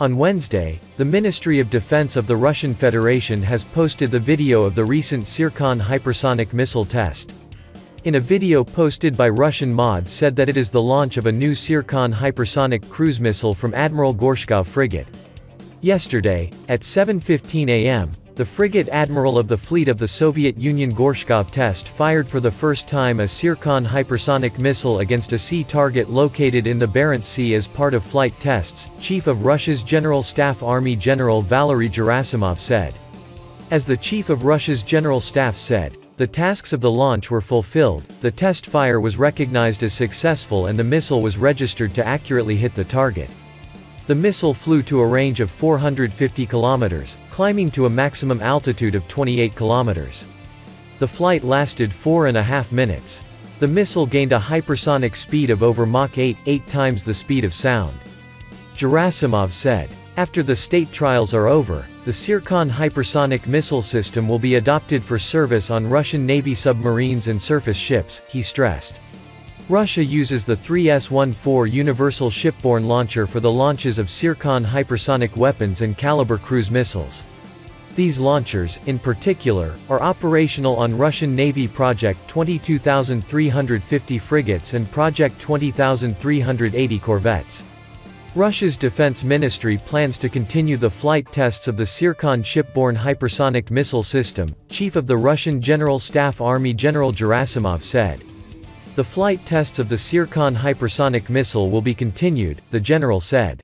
On Wednesday, the Ministry of Defense of the Russian Federation has posted the video of the recent Tsirkon hypersonic missile test. In a video posted by Russian Mod said that it is the launch of a new Tsirkon hypersonic cruise missile from Admiral Gorshkov frigate. Yesterday, at 7.15 am, the frigate admiral of the fleet of the Soviet Union Gorshkov test fired for the first time a Tsirkon hypersonic missile against a sea target located in the Barents Sea as part of flight tests, Chief of Russia's General Staff Army General Valery Gerasimov said. As the Chief of Russia's General Staff said, the tasks of the launch were fulfilled, the test fire was recognized as successful and the missile was registered to accurately hit the target. The missile flew to a range of 450 kilometers, climbing to a maximum altitude of 28 kilometers. The flight lasted four and a half minutes. The missile gained a hypersonic speed of over Mach 8, eight times the speed of sound. Gerasimov said. After the state trials are over, the Tsirkon hypersonic missile system will be adopted for service on Russian Navy submarines and surface ships, he stressed. Russia uses the 3S-14 Universal Shipborne Launcher for the launches of Tsirkon hypersonic weapons and Kalibr cruise missiles. These launchers, in particular, are operational on Russian Navy Project 22350 frigates and Project 20380 corvettes. Russia's defense ministry plans to continue the flight tests of the Tsirkon shipborne hypersonic missile system, Chief of the Russian General Staff Army General Gerasimov said. The flight tests of the Tsirkon hypersonic missile will be continued, the general said.